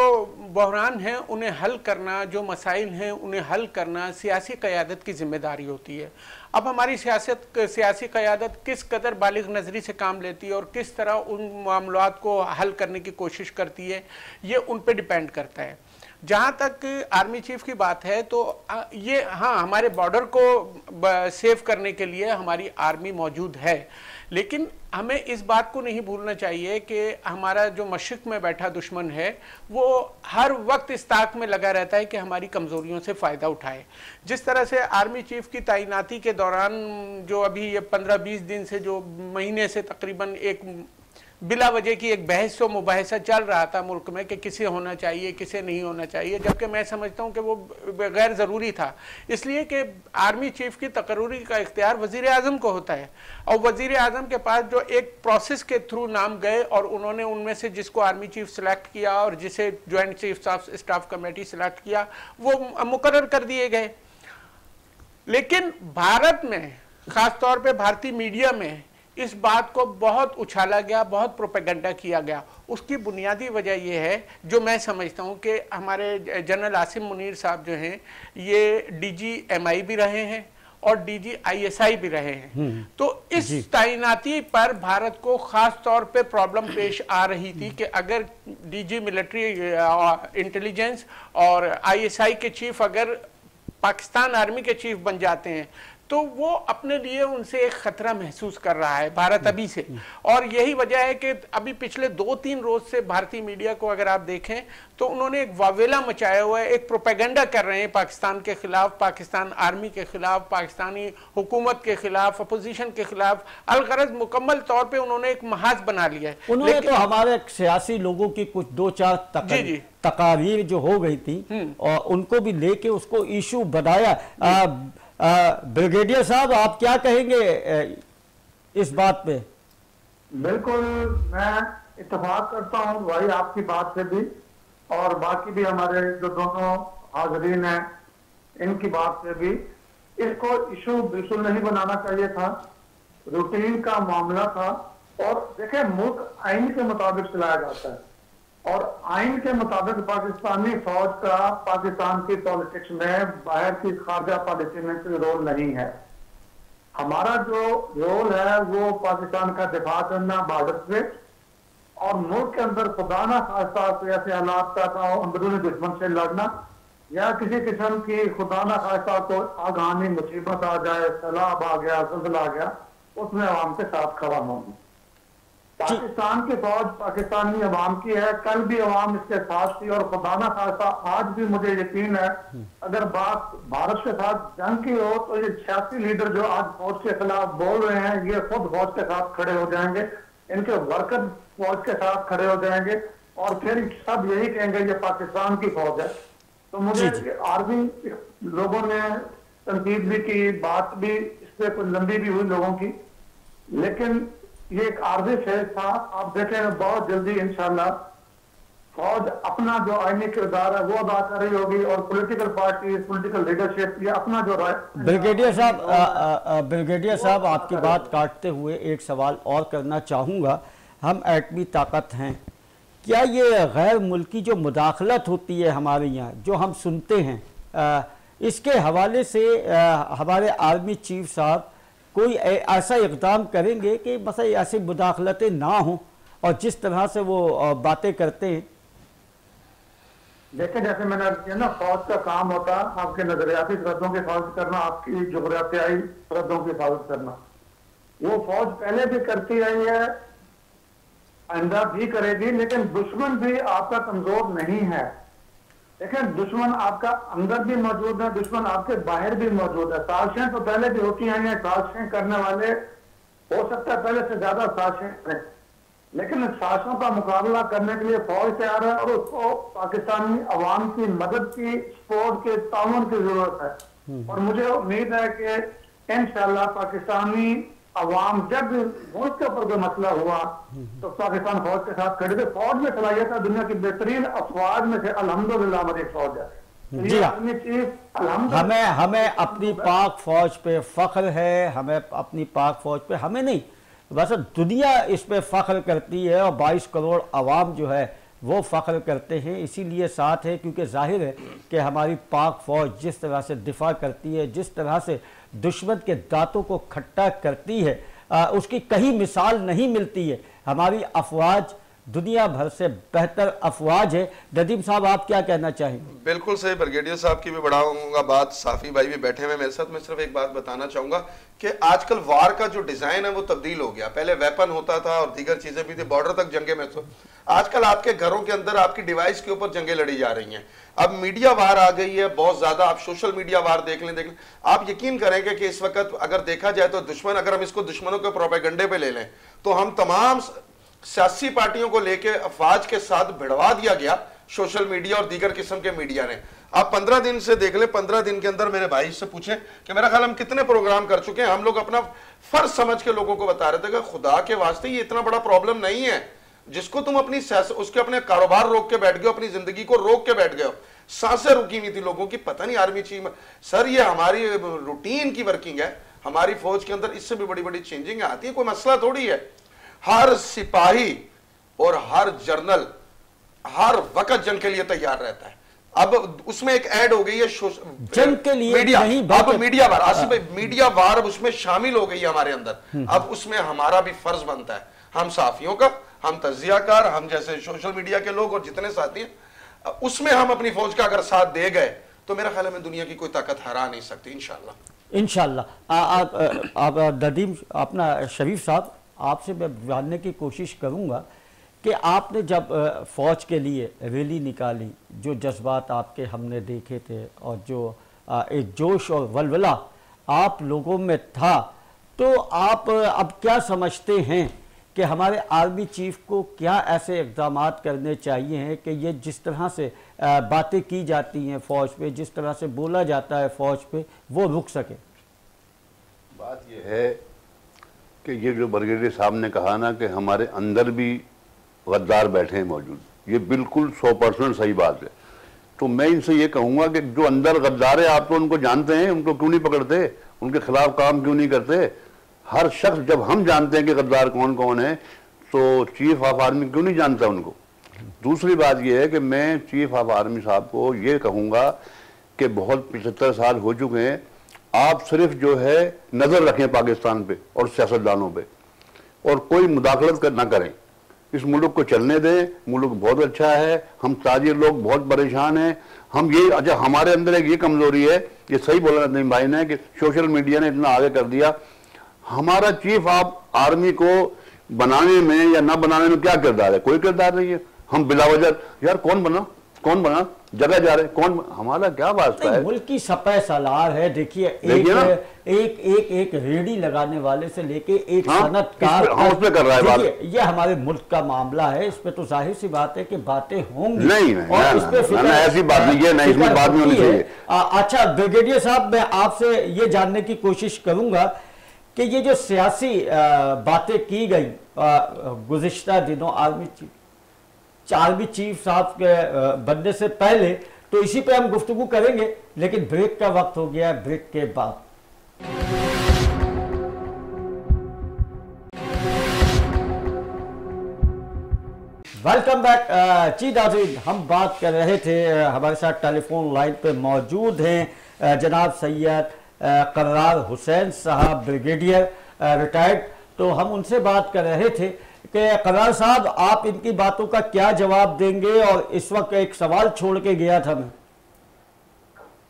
बहरान हैं, उन्हें हल करना, जो मसाइल हैं, उन्हें हल करना सियासी क़्यादत की ज़िम्मेदारी होती है। अब हमारी सियासत, सियासी क़्यादत किस कदर बालिग नज़री से काम लेती है और किस तरह उन मामलों को हल करने की कोशिश करती है, ये उन पर डिपेंड करता है। जहाँ तक आर्मी चीफ की बात है तो ये हाँ हमारे बॉर्डर को सेव करने के लिए हमारी आर्मी मौजूद है। लेकिन हमें इस बात को नहीं भूलना चाहिए कि हमारा जो मशरक में बैठा दुश्मन है, वो हर वक्त इस ताक में लगा रहता है कि हमारी कमज़ोरियों से फ़ायदा उठाए। जिस तरह से आर्मी चीफ की तैनाती के दौरान, जो अभी ये पंद्रह बीस दिन से, जो महीने से तकरीबन एक बिला वजह की एक बहस व मुबासा चल रहा था मुल्क में कि किसे होना चाहिए, किसे नहीं होना चाहिए, जबकि मैं समझता हूँ कि वो गैर ज़रूरी था। इसलिए कि आर्मी चीफ की तकरूरी का इख्तियार वज़ीर अजम को होता है। और वज़ीर अजम के पास जो एक प्रोसेस के थ्रू नाम गए और उन्होंने उनमें से जिसको आर्मी चीफ सेलेक्ट किया और जिसे joint chief staff committee select किया, वो मुकर कर दिए गए। लेकिन भारत में ख़ास तौर पर भारतीय मीडिया में इस बात को बहुत उछाला गया बहुत प्रोपेगेंडा किया गया। उसकी बुनियादी वजह यह है जो मैं समझता हूँ कि हमारे जनरल आसिम मुनीर साहब जो हैं ये डीजी एमआई भी रहे हैं और डीजी आईएसआई भी रहे हैं। हम्म। तो इस तैनाती पर भारत को खास तौर पे प्रॉब्लम पेश आ रही थी कि अगर डीजी मिलिट्री इंटेलिजेंस और आईएसआई के चीफ अगर पाकिस्तान आर्मी के चीफ बन जाते हैं तो वो अपने लिए उनसे एक खतरा महसूस कर रहा है भारत अभी से। और यही वजह है कि अभी पिछले दो तीन रोज से भारतीय मीडिया को अगर आप देखें तो उन्होंने एक वावेला मचाया हुआ है एक प्रोपेगेंडा कर रहे हैं पाकिस्तान के खिलाफ पाकिस्तान आर्मी के खिलाफ पाकिस्तानी हुकूमत के खिलाफ अपोजिशन के खिलाफ। अलगरज मुकम्मल तौर पर उन्होंने एक महाज बना लिया है। उन्होंने तो हमारे सियासी लोगों की कुछ दो चार तक जी जी। तकारीर जो हो गई थी हम्म। और उनको भी लेके उसको इशू बनाया। ब्रिगेडियर साहब, आप क्या कहेंगे इस बात पे? बिल्कुल, मैं इतफाक करता हूँ भाई आपकी बात से भी, और बाकी भी हमारे जो दोनों हाजरीन हैं, इनकी बात से भी। इसको इशू बिल्कुल नहीं बनाना चाहिए था। रूटीन का मामला था, और देखें मुल्क आइन के मुताबिक चलाया जाता है। और आइन के मुताबिक पाकिस्तानी फौज का पाकिस्तान की पॉलिटिक्स में बाहर की खारजा पॉलिसी में कोई रोल नहीं है। हमारा जो रोल है वो पाकिस्तान का दिफा करना बॉर्डर से। और मुल्क के अंदर खुदा ना खासा कोई ऐसे हालात का अंदरूनी दुश्मन से लड़ना या किसी किस्म की खुदा ना खासा को आगामी मुसीबत आ जाए, सैलाब आ गया जल्द आ गया, उसमें आवाम के साथ खड़ा होंगे पाकिस्तान की फौज पाकिस्तानी अवाम की है कल भी अवाम इसके साथ थी और खुदा ना खासा आज भी मुझे यकीन है अगर बात भारत के साथ जंग की हो तो ये छियासी लीडर जो आज फौज के खिलाफ बोल रहे हैं ये खुद फौज के साथ खड़े हो जाएँगे इनके वर्कर फौज के साथ खड़े हो जाएँगे और फिर सब यही कहेंगे ये पाकिस्तान की फौज है। तो मुझे आर्मी लोगों ने तनकीद भी की बात भी इस पे कुछ लंबी भी हुई लोगों की लेकिन ये एक आर्जी फ़ेज़ था। आप देखें बहुत जल्दी इंशाल्लाह फौज अपना जो आईनी किरदार है वो अदा कर रही होगी और पॉलिटिकल पार्टी पॉलिटिकल लीडरशिप ये अपना जो राय ब्रिगेडियर साहब ब्रिगेडियर साहब आपकी बात काटते हुए एक सवाल और करना चाहूँगा। हम एटमी ताकत हैं। क्या ये गैर मुल्की जो मुदाखलत होती है हमारे यहाँ जो हम सुनते हैं अ, इसके हवाले से अ, हमारे आर्मी चीफ साहब कोई ऐसा इकदाम करेंगे कि बस ऐसी मुदाखलतें ना हों और जिस तरह से वो बातें करते हैं। देखें जैसे मैंने किया ना, फौज का काम होता आपके नजरियाती सरहदों की हिफाजत करना, आपकी जोग्राफियाई सरहदों की हिफाजत करना। वो फौज पहले भी करती रही है आइंदा भी करेगी, लेकिन दुश्मन भी आपका कमज़ोर नहीं है। देखें दुश्मन आपका अंदर भी मौजूद है दुश्मन आपके बाहर भी मौजूद है। साजिशें तो पहले भी होती आई हैं साजिशें करने वाले हो सकता है पहले से ज़्यादा साजिशें करें। लेकिन इन साजिशों का मुकाबला करने के लिए फौज तैयार है और उसको पाकिस्तानी अवाम की मदद की सपोर्ट के ताउन की ज़रूरत है। और मुझे उम्मीद है कि इंशाल्लाह पाकिस्तानी अवाम जब मुल्क के ऊपर कोई मसला हुआ तो पाकिस्तान फौज के साथ खड़े थे फौज में सलाहियत है दुनिया की बेहतरीन अफवाज में से अल्हम्दुलिल्लाह हमारी फौज है। जी हाँ। हमें हमें अपनी पाक फौज पे फख्र है हमें अपनी पाक फौज पे हमें नहीं। बस दुनिया इस पे फख्र करती है और 22 करोड़ आवाम जो है वो फख्र करते हैं। इसीलिए साथ है क्योंकि ज़ाहिर है कि हमारी पाक फौज जिस तरह से दिफा करती है जिस तरह से दुश्मन के दांतों को खट्टा करती है आ, उसकी कहीं मिसाल नहीं मिलती है। हमारी अफवाज दुनिया भर से बेहतर अफवाज है। नदीम साहब आप क्या कहना चाहेंगे? बिल्कुल सही ब्रिगेडियर साहब की भी बढ़ाऊँगा बात साफी भाई भी बैठे हुए मेरे साथ मैं सिर्फ़ एक बात बताना चाहूँगा कि आजकल वार का जो डिज़ाइन है वो तब्दील हो गया। पहले वेपन होता था और दीगर चीज़ें भी थी बॉर्डर तक जंगे में तो आजकल आपके घरों के अंदर आपकी डिवाइस के ऊपर जंगे लड़ी जा रही हैं। अब मीडिया वार आ गई है, बहुत ज़्यादा। आप सोशल मीडिया वार देख लें देख लें। आप यकीन करेंगे कि इस वक्त अगर देखा जाए तो दुश्मन, अगर हम इसको दुश्मनों के प्रोपेगंडे पे ले लें तो हम तमाम सियासी पार्टियों को लेके अफवाज के साथ भिड़वा दिया गया सोशल मीडिया और दीगर किस्म के मीडिया ने। आप पंद्रह दिन से देख ले, पंद्रह दिन के अंदर मेरे भाई से पूछे कि मेरा ख्याल, हम कितने प्रोग्राम कर चुके हैं। हम लोग अपना फ़र्ज़ समझ के लोगों को बता रहे थे कि खुदा के वास्ते ये इतना बड़ा प्रॉब्लम नहीं है। जिसको तुम अपनी उसके अपने कारोबार रोक के बैठ गए अपनी ज़िंदगी को रोक के बैठ गए हो। साँसें रुकी हुई थी लोगों की पता नहीं आर्मी चीफ सर ये हमारी रूटीन की वर्किंग है। हमारी फौज के अंदर इससे भी बड़ी बड़ी चेंजिंग आती है कोई मसला थोड़ी है। हर सिपाही और हर जर्नल हर वक्त जंग के लिए तैयार रहता है। अब उसमें एक ऐड हो गई है जंग के लिए मीडिया नहीं, अब मीडिया वार आसिफ भाई मीडिया वार अब उसमें शामिल हो गई है हमारे अंदर। अब उसमें हमारा भी फ़र्ज़ बनता है। हम साफियों का, हम तजियाकार, हम जैसे सोशल मीडिया के लोग और जितने साथी हैं, उसमें हम अपनी फौज का अगर साथ दे गए तो मेरा ख्याल है हमें दुनिया की कोई ताकत हरा नहीं सकती, इंशाल्लाह। इनशाला आप आप नदीम अपना, शरीफ साहब, आपसे मैं जानने की कोशिश करूँगा कि आपने जब फौज के लिए रैली निकाली, जो जज्बात आपके हमने देखे थे और जो एक जोश और वलवला आप लोगों में था तो आप अब क्या समझते हैं कि हमारे आर्मी चीफ को क्या ऐसे इकदाम करने चाहिए हैं कि ये जिस तरह से बातें की जाती हैं फौज पे, जिस तरह से बोला जाता है फौज पे, वो रुक सके। बात यह है कि ये जो ब्रिगेडियर साहब ने कहा ना कि हमारे अंदर भी गद्दार बैठे हैं मौजूद, ये बिल्कुल सौ परसेंट सही बात है। तो मैं इनसे ये कहूँगा कि जो अंदर गद्दार है, आप तो उनको जानते हैं, उनको क्यों नहीं पकड़ते? उनके खिलाफ काम क्यों नहीं करते? हर शख्स, जब हम जानते हैं कि गद्दार कौन कौन है तो चीफ ऑफ़ आर्मी क्यों नहीं जानता उनको? दूसरी बात यह है कि मैं चीफ ऑफ़ आर्मी साहब को ये कहूँगा कि बहुत पिछहत्तर साल हो चुके हैं, आप सिर्फ़ जो है नज़र रखें पाकिस्तान पे और सियासतदानों पे और कोई मुदाखलत कर ना करें। इस मुल्क को चलने दें, मुल्क बहुत अच्छा है, हम ताजिर लोग बहुत परेशान हैं। हम ये अच्छा हमारे अंदर एक ये कमज़ोरी है, ये सही बोला नदीम भाई ने कि सोशल मीडिया ने इतना आगे कर दिया। हमारा चीफ ऑफ़ आर्मी को बनाने में या ना बनाने में क्या किरदार है? कोई किरदार नहीं है। हम बिला वजह यार कौन बना? कौन बना? जगह जा रहे कौन हमारा क्या वास्ता है? मुल्क की सपह सलार है। देखिए एक एक एक एक रेडी लगाने वाले से लेके एक हाँ, हाँ, उस पे कर रहा है बात। ये हमारे मुल्क का मामला है। इस पे तो ज़ाहिर सी बात है कि बातें होंगी। नहीं, नहीं, और इस पे ऐसी बात नहीं है, ना, इसमें बात नहीं होनी चाहिए। अच्छा ब्रिगेडियर साहब मैं आपसे ये जानने की कोशिश करूँगा कि ये जो सियासी बातें की गई गुजश्ता दिनों आर्मी चीफ आर्मी चीफ साहब के बनने से पहले तो इसी पे हम गुफ्तगू करेंगे, लेकिन ब्रेक का वक्त हो गया है, ब्रेक के बाद। वेलकम बैक जी नाजरीन हम बात कर रहे थे हमारे साथ टेलीफोन लाइन पे मौजूद हैं जनाब सैयद करार हुसैन साहब ब्रिगेडियर रिटायर्ड। तो हम उनसे बात कर रहे थे कि करार साहब आप इनकी बातों का क्या जवाब देंगे? और इस वक्त एक सवाल छोड़ के गया था मैं।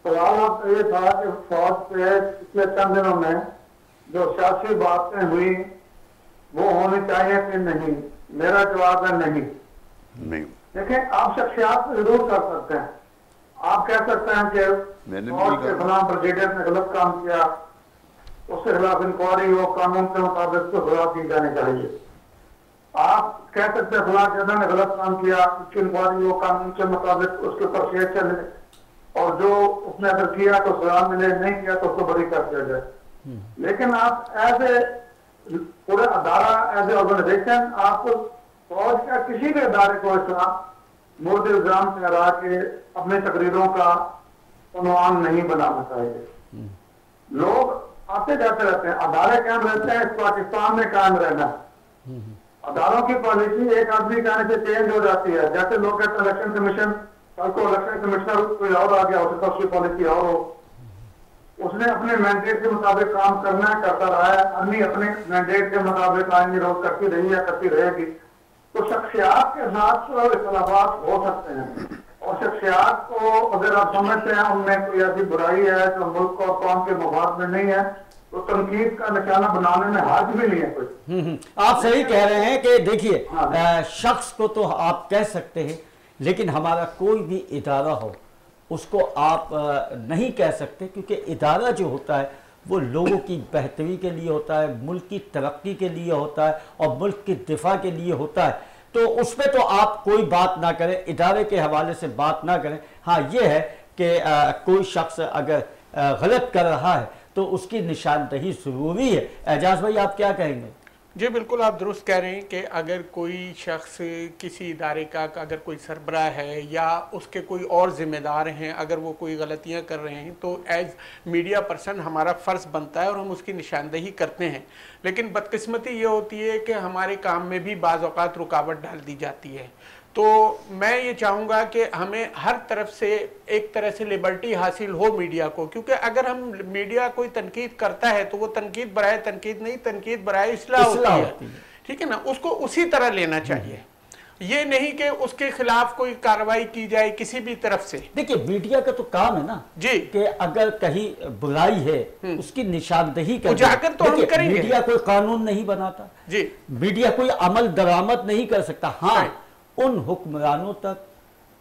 सवाल आपका ये था कि फौज पे पिछले चंद दिनों में जो सियासी बातें हुई वो होनी चाहिए कि नहीं? मेरा जवाब है नहीं। नहीं। देखिए आप शख्सियात ज़रूर कर सकते हैं। आप कह सकते हैं कि के खिलाफ ब्रिगेडियर ने गलत काम किया उसके खिलाफ इंक्वायरी हो कानून के मुताबिक तो सजा दी जानी चाहिए। आप कह सकते हैं फला जगह ने गलत काम किया उसकी इंक्वायरी हो कानून के मुताबिक उसके ऊपर केस चले और जो उसने अगर किया तो सजा मिले नहीं किया तो उसको बरी कर दिया जाए। लेकिन आप एज ए पूरे अदारा एज ए ऑर्गेनाइजेशन आपको फौज का किसी भी अदारे को इस तरह मुर्द इल्ज़ाम ठहरा के अपनी तकरीरों का अनुमान नहीं बनाना चाहिए। लोग आते जाते रहते हैं अदारे कायम रहते हैं पाकिस्तान में कायम रहना। है। अदारों की पॉलिसी एक आदमी के आने से चेंज हो जाती है। जैसे लोग कहते हैं इलेक्शन कमीशन कल को इलेक्शन कमिश्नर कोई और आ गया हो सकता उसकी पॉलिसी और हो। उसने अपने मैंडेट के मुताबिक काम करना है करता रहा है। आर्मी अपने मैंडेट के मुताबिक आएँगे रोज करती रही है करती रहेगी। तो शख्सियात के साथ तो इख्तलाफात हो सकते हैं। और शख्सियात को अगर आप समझते हैं उनमें कोई ऐसी बुराई है जो मुल्क और कौम के मफाद में नहीं है तो तनकीद का निशाना बनाने में हाथ भी नहीं है कोई हम्म, हम्म। आप सही कह रहे हैं कि देखिए हाँ। शख्स को तो आप कह सकते हैं लेकिन हमारा कोई भी इदारा हो उसको आप नहीं कह सकते क्योंकि इदारा जो होता है वो लोगों की बेहतरी के लिए होता है मुल्क की तरक्की के लिए होता है और मुल्क की दिफा के लिए होता है तो उस पर तो आप कोई बात ना करें, इदारे के हवाले से बात ना करें। हाँ ये है कि कोई शख्स अगर गलत कर रहा है तो उसकी निशानदही ज़रूरी है। एजाज भाई, आप क्या कहेंगे? जी, बिल्कुल आप दुरुस्त कह रहे हैं कि अगर कोई शख्स किसी इदारे का, अगर कोई सरबरा है या उसके कोई और जिम्मेदार हैं, अगर वो कोई गलतियाँ कर रहे हैं तो एज मीडिया पर्सन हमारा फ़र्ज़ बनता है और हम उसकी निशानदेही करते हैं। लेकिन बदकिस्मती ये होती है कि हमारे काम में भी बाज़ात रुकावट डाल दी जाती है। तो मैं ये चाहूँगा कि हमें हर तरफ़ से एक तरह से लिबर्टी हासिल हो मीडिया को क्योंकि अगर हम मीडिया कोई तनकीद करता है तो वो तनकीद बराए तनकीद नहीं तनकीद बराए इसलाह होती है। ठीक है ना? उसको उसी तरह लेना चाहिए। ये नहीं कि उसके खिलाफ कोई कार्रवाई की जाए किसी भी तरफ़ से। देखिए मीडिया का तो काम है ना जी। कि अगर कहीं बुराई है उसकी निशानदही कर उजागर तो हम करेंगे। मीडिया कोई कानून नहीं बनाता। जी। मीडिया कोई अमल दरामद नहीं कर सकता। हाँ. उन हुक्मरानों तक,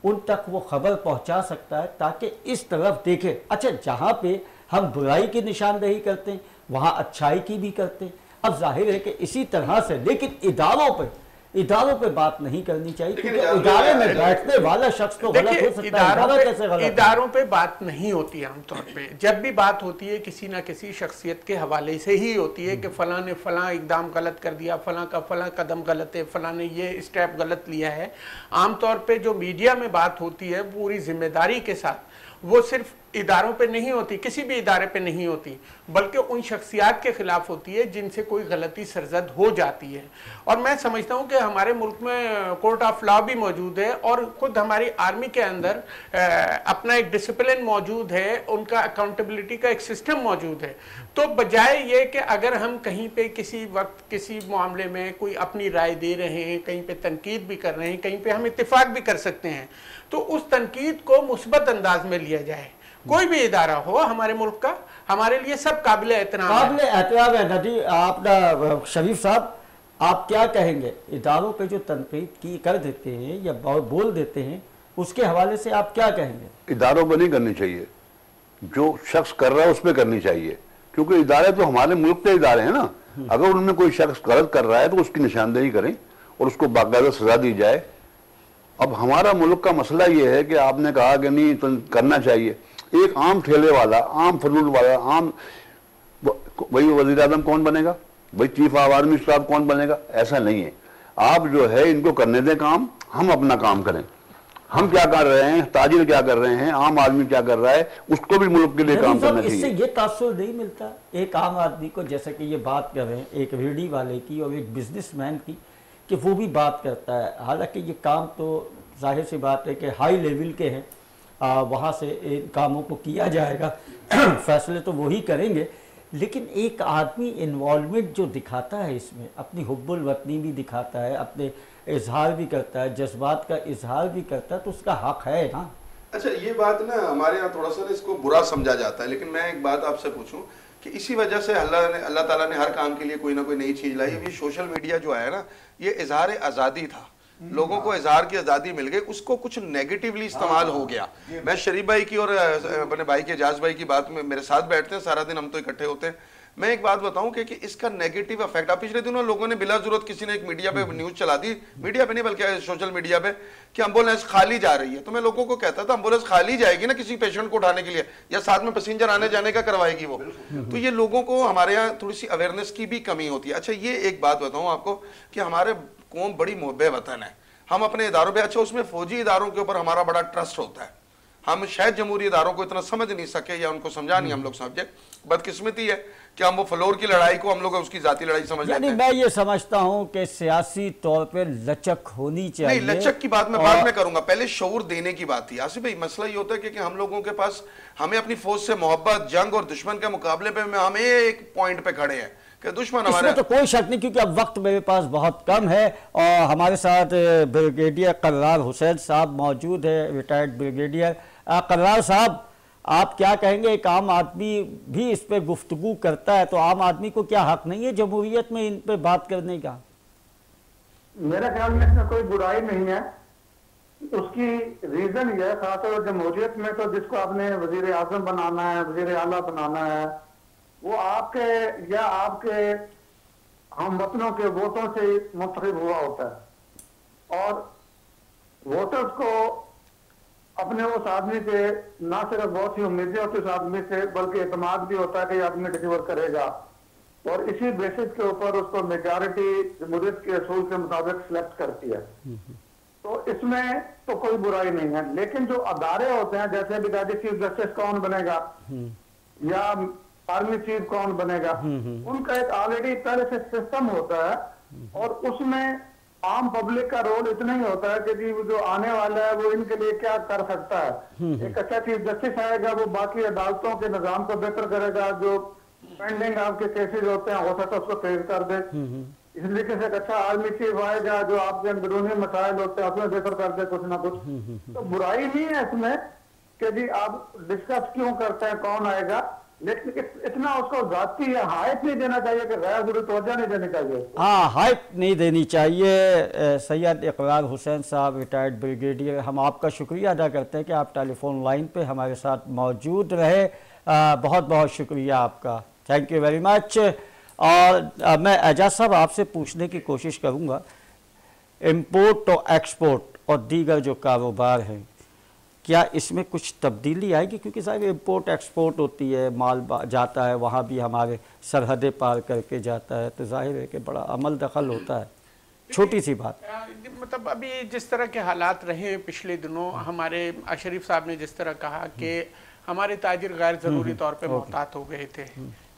उन तक वो खबर पहुँचा सकता है ताकि इस तरफ़ देखे। अच्छा जहाँ पे हम बुराई की निशानदेही करते हैं, वहाँ अच्छाई की भी करते हैं। अब ज़ाहिर है कि इसी तरह से, लेकिन इदारों पे इदारों पे बात नहीं करनी चाहिए क्योंकि इदारों में बैठने वाला शख्स तो गलत हो सकता है। इदारों इदारा कैसे पे गलत इदारों पे बात नहीं होती आमतौर पे। जब भी बात होती है किसी ना किसी शख्सियत के हवाले से ही होती है कि फलां ने फलां इकदाम गलत कर दिया फलां का फलां कदम गलत है फलां ने ये स्टेप गलत लिया है। आमतौर पर जो मीडिया में बात होती है पूरी ज़िम्मेदारी के साथ वो सिर्फ़ इदारों पे नहीं होती, किसी भी इदारे पे नहीं होती, बल्कि उन शख्सियात के खिलाफ होती है जिनसे कोई गलती सरजद हो जाती है। और मैं समझता हूँ कि हमारे मुल्क में कोर्ट ऑफ़ लॉ भी मौजूद है और खुद हमारी आर्मी के अंदर अपना एक डिसिप्लिन मौजूद है, उनका अकाउंटेबिलिटी का एक सिस्टम मौजूद है। तो बजाय ये कि अगर हम कहीं पर किसी वक्त, किसी मामले में कोई अपनी राय दे रहे हैं, कहीं पर तनकीद भी कर रहे हैं, कहीं पर हम इतफाक़ भी कर सकते हैं तो उस तनकीद को मुस्बत अंदाज में लिया जाए। कोई भी इदारा हो हमारे मुल्क का हमारे लिए सब काबिल एहतराम है। काबिल एहतराम है नदी आपका शरीफ साहब आप क्या कहेंगे? इदारों पे जो तनकीद की कर देते हैं या बोल देते हैं उसके हवाले से आप क्या कहेंगे? इदारों पर नहीं करनी चाहिए। जो शख्स कर रहा है उस पर करनी चाहिए। क्योंकि इदारे तो हमारे मुल्क के इदारे हैं ना। अगर उनमें कोई शख्स गलत कर रहा है तो उसकी निशानदेही करें और उसको बाकायदा सजा दी जाए। अब हमारा मुल्क का मसला ये है कि आपने कहा कि नहीं तो करना चाहिए। एक आम ठेले वाला आम फलूल वाला आम वही वज़ीर आज़म कौन बनेगा? वही चीफ ऑफ़ आर्मी स्टाफ कौन बनेगा? ऐसा नहीं है। आप जो है इनको करने दें काम हम अपना काम करें। हम क्या कर रहे हैं? ताजिर क्या कर रहे हैं? आम आदमी क्या कर रहा है? उसको भी मुल्क के लिए काम करना इससे ये तासुर नहीं मिलता। एक आम आदमी को जैसे कि ये बात कर रहे हैं एक रेडी वाले की और एक बिजनेसमैन की कि वो भी बात करता है। हालाँकि ये काम तो ज़ाहिर सी बात है कि हाई लेवल के हैं। वहाँ से इन कामों को किया जाएगा। फैसले तो वही करेंगे। लेकिन एक आदमी इन्वॉल्वमेंट जो दिखाता है इसमें, अपनी हुब्बुल वतनी भी दिखाता है, अपने इजहार भी करता है, जज्बात का इजहार भी करता है तो उसका हक है ना? अच्छा ये बात ना हमारे यहाँ थोड़ा सा ना इसको बुरा समझा जाता है। लेकिन मैं एक बात आपसे पूछूँ कि इसी वजह से अल्लाह ने, अल्लाह ताला ने हर काम के लिए कोई ना कोई नई चीज़ लाई। अभी सोशल मीडिया जो है ना, ये इजहार आज़ादी था। लोगों को इजहार की आज़ादी मिल गई उसको कुछ नेगेटिवली इस्तेमाल हो गया। मैं शरीफ भाई की और अपने भाई के एजाज भाई की बात में मेरे साथ बैठते हैं सारा दिन हम तो इकट्ठे होते हैं। मैं एक बात बताऊँ कि, कि इसका नेगेटिव इफ़ेक्ट अब पिछले दिनों लोगों ने बिला ज़रूरत किसी ने एक मीडिया पे न्यूज़ चला दी मीडिया पे नहीं बल्कि सोशल मीडिया पे कि एंबुलेंस खाली जा रही है। तो मैं लोगों को कहता था एंबुलेंस खाली जाएगी ना किसी पेशेंट को उठाने के लिए या साथ में पैसेंजर आने जाने का करवाएगी वो। तो ये लोगों को हमारे यहाँ थोड़ी सी अवेयरनेस की भी कमी होती है। अच्छा ये एक बात बताऊँ आपको कि हमारे कौम बड़ी मुहब वतन है। हम अपने इदारों पे अच्छा उसमें फौजी इदारों के ऊपर हमारा बड़ा ट्रस्ट होता है। हम शायद जमहूरी इदारों को इतना समझ नहीं सके या उनको समझा नहीं हम लोग समझे बदकिस्मती है कि हम वो फ्लोर की लड़ाई को हम लोग उसकी जाती लड़ाई समझ लेते हैं। मैं ये समझता हूँ कि सियासी तौर पे लचक होनी चाहिए नहीं लचक की बात मैं और- बाद में करूँगा। पहले शोर देने की बात थी। आसिफ भाई मसला ये होता है कि, कि हम लोगों के पास हमें अपनी फौज से मोहब्बत जंग और दुश्मन के मुकाबले पे हम एक पॉइंट पे खड़े हैं। कि दुश्मन इसमें हमारे तो कोई शक नहीं क्योंकि अब वक्त मेरे पास बहुत कम है और हमारे साथ ब्रिगेडियर कर्रार हुसैन साहब मौजूद है रिटायर्ड ब्रिगेडियर। कर्रार साहब आप क्या कहेंगे एक आम आदमी भी इस पे गुफ्तगू करता है तो आम आदमी को क्या हक नहीं है जमहूरियत में इन पे बात करने का? मेरे ख्याल में इसमें कोई बुराई नहीं है। उसकी रीजन यह है खासतौर जमहूरियत में तो जिसको आपने वज़ीर आज़म बनाना है वज़ीर आला बनाना है वो आपके या आपके हम वतनों के वोटों से मुंतखब हुआ होता है। और वोटर्स को अपने उस आदमी से ना सिर्फ़ बहुत सी उम्मीदें होती उस आदमी से, बल्कि एतमाद भी होता है कि आदमी डिलीवर करेगा। और इसी बेसिस के ऊपर उसको मेजॉरिटी जमहूरियत के असूल के मुताबिक सिलेक्ट करती है। तो इसमें तो कोई बुराई नहीं है, लेकिन जो अदारे होते हैं, जैसे राज्य चीफ जस्टिस कौन बनेगा? या आर्मी चीफ कौन बनेगा? उनका एक ऑलरेडी पहले से सिस्टम होता है और उसमें आम पब्लिक का रोल इतना ही होता है कि जी वो जो आने वाला है वो इनके लिए क्या कर सकता है? एक अच्छा चीफ जस्टिस आएगा वो बाकी अदालतों के निज़ाम को बेहतर करेगा जो पेंडिंग आपके केसेस होते हैं हो सकता है उसको तेज कर दे। इस तरीके से एक अच्छा आर्मी चीफ आएगा जो आपके अंदरूनी मसाइल होते हैं उसमें बेहतर कर दे कुछ ना कुछ। तो बुराई नहीं है इसमें कि जी आप डिस्कस क्यों करते हैं कौन आएगा? लेकिन इतना उसको जाती है हाइट नहीं देना चाहिए कि गैर ज़रूरी तोजह नहीं देनी चाहिए। हाँ हाइप नहीं देनी चाहिए। सैयद इकबाल हुसैन साहब रिटायर्ड ब्रिगेडियर हम आपका शुक्रिया अदा करते हैं कि आप टेलीफोन लाइन पे हमारे साथ मौजूद रहे। अ, बहुत बहुत शुक्रिया आपका। थैंक यू वेरी मच और अ, मैं एजाज साहब आपसे पूछने की कोशिश करूँगा। इम्पोर्ट और एक्सपोर्ट और दीगर जो कारोबार हैं क्या इसमें कुछ तब्दीली आएगी? क्योंकि साहब इम्पोर्ट एक्सपोर्ट होती है माल जाता है वहाँ भी हमारे सरहदें पार करके जाता है तो ज़ाहिर है कि बड़ा अमल दखल होता है। छोटी सी बात। मतलब अभी जिस तरह के हालात रहे हैं पिछले दिनों हमारे अशरीफ साहब ने जिस तरह कहा कि हमारे ताजिर गैर ज़रूरी तौर पर मोहतात हो गए थे।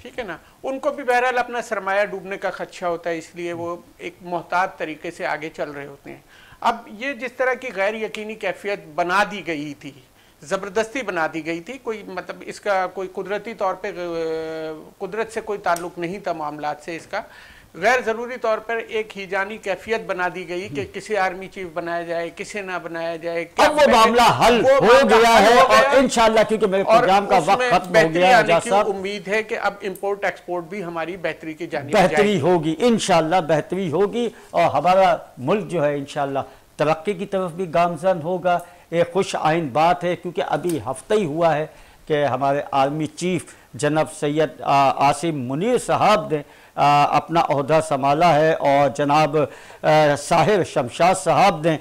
ठीक है ना? उनको भी बहरहाल अपना सरमाया डूबने का खदशा होता है इसलिए वो एक मोहतात तरीके से आगे चल रहे होते हैं। अब ये जिस तरह की गैर यकीनी कैफियत बना दी गई थी, ज़बरदस्ती बना दी गई थी, कोई मतलब इसका कोई कुदरती तौर पे कुदरत से कोई ताल्लुक नहीं था मामला से इसका। गैर ज़रूरी तौर पर एक हिजानी कैफियत बना दी गई कि किसे आर्मी चीफ बनाया जाए किसे ना बनाया जाए अब वो मामला हल वो हो गया है हो और इंशाल्लाह क्योंकि मेरे प्रोग्राम का वक्त खत्म हो गया है साहब। उम्मीद है कि अब इंपोर्ट एक्सपोर्ट भी हमारी बेहतरी की जानी बेहतरी होगी इंशाल्लाह बेहतरी होगी और हमारा मुल्क जो है इंशाल्लाह तरक्की की तरफ़ भी गामजन होगा। एक खुश आइन बात है क्योंकि अभी हफ़्ता ही हुआ है कि हमारे आर्मी चीफ जनाब सैयद आसिम मुनीर साहब ने अपना अहदा संभाला है और जनाब साहिर शमशाद साहब ने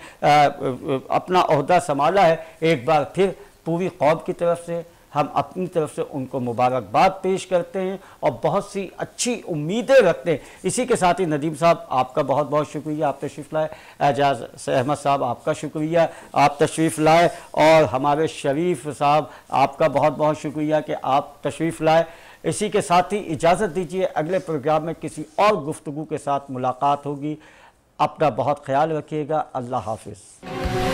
अपना अहदा संभाला है। एक बार फिर पूरी कौम की तरफ़ से, हम अपनी तरफ़ से उनको मुबारकबाद पेश करते हैं और बहुत सी अच्छी उम्मीदें रखते हैं। इसी के साथ ही नदीम साहब, आपका बहुत बहुत शुक्रिया। आप तशरीफ़ लाए। एजाज अहमद साहब, आपका शुक्रिया। आप तशरीफ़ लाए और हमारे शरीफ साहब, आपका बहुत बहुत शुक्रिया कि आप तशरीफ़ लाए। इसी के साथ ही इजाज़त दीजिए। अगले प्रोग्राम में किसी और गुफ्तु के साथ मुलाकात होगी। अपना बहुत ख्याल रखिएगा। अल्लाह हाफिज़।